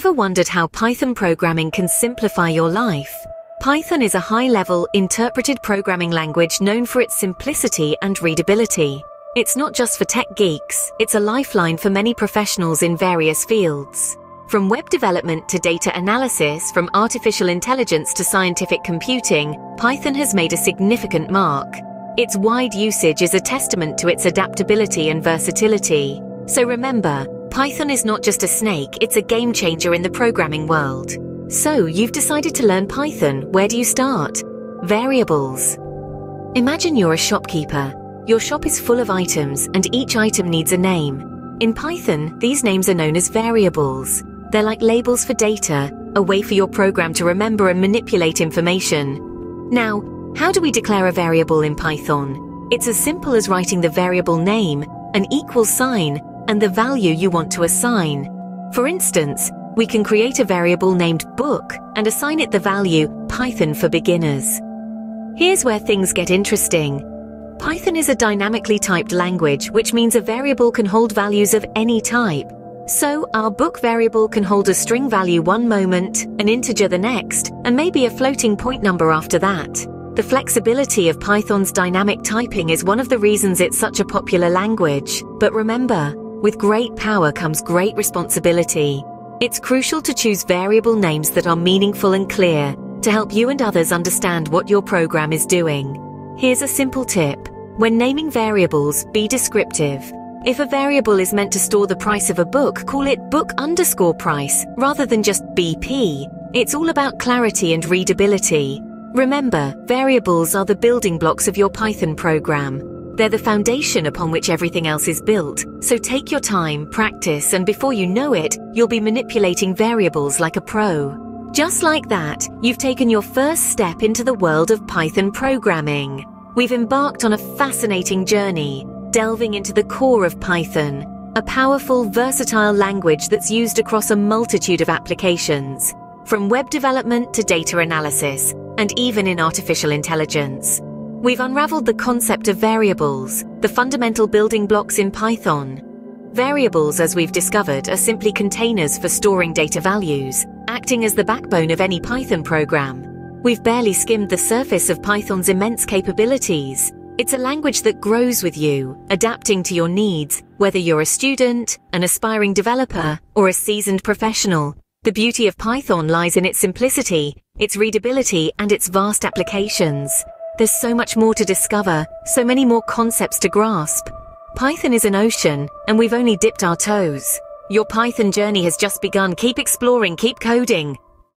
Ever wondered how Python programming can simplify your life? Python is a high-level, interpreted programming language known for its simplicity and readability. It's not just for tech geeks, it's a lifeline for many professionals in various fields. From web development to data analysis, from artificial intelligence to scientific computing, Python has made a significant mark. Its wide usage is a testament to its adaptability and versatility. So remember, Python is not just a snake, it's a game changer in the programming world. So, you've decided to learn Python. Where do you start? Variables. Imagine you're a shopkeeper. Your shop is full of items, and each item needs a name. In Python, these names are known as variables. They're like labels for data, a way for your program to remember and manipulate information. Now, how do we declare a variable in Python? It's as simple as writing the variable name, an equal sign, and the value you want to assign. For instance, we can create a variable named book and assign it the value Python for beginners. Here's where things get interesting. Python is a dynamically typed language, which means a variable can hold values of any type. So our book variable can hold a string value one moment, an integer the next, and maybe a floating point number after that. The flexibility of Python's dynamic typing is one of the reasons it's such a popular language. But remember, with great power comes great responsibility. It's crucial to choose variable names that are meaningful and clear to help you and others understand what your program is doing. Here's a simple tip. When naming variables, be descriptive. If a variable is meant to store the price of a book, call it book underscore price rather than just BP. It's all about clarity and readability. Remember, variables are the building blocks of your Python program. They're the foundation upon which everything else is built. So take your time, practice, and before you know it, you'll be manipulating variables like a pro. Just like that, you've taken your first step into the world of Python programming. We've embarked on a fascinating journey, delving into the core of Python, a powerful, versatile language that's used across a multitude of applications, from web development to data analysis, and even in artificial intelligence. We've unraveled the concept of variables, the fundamental building blocks in Python. Variables, as we've discovered, are simply containers for storing data values, acting as the backbone of any Python program. We've barely skimmed the surface of Python's immense capabilities. It's a language that grows with you, adapting to your needs, whether you're a student, an aspiring developer, or a seasoned professional. The beauty of Python lies in its simplicity, its readability, and its vast applications. There's so much more to discover, so many more concepts to grasp. Python is an ocean, and we've only dipped our toes. Your Python journey has just begun. Keep exploring, keep coding.